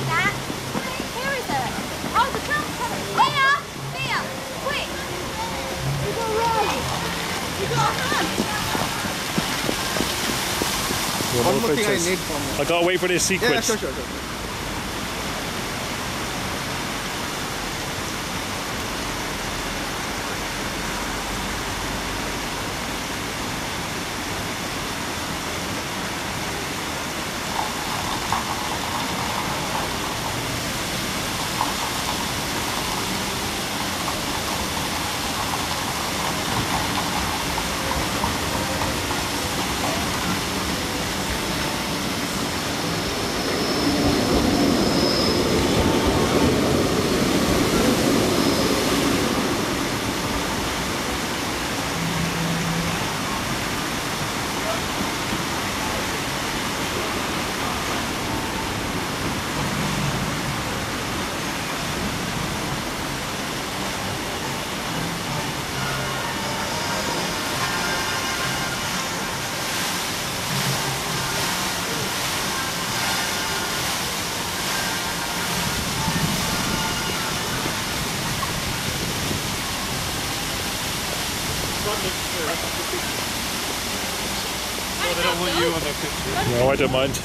Here is. Oh, the coming. You gotta! You! One more thing I need from you. I gotta wait for this sequence. Yeah, sure, sure, sure. don't want you on picture. No, I don't mind.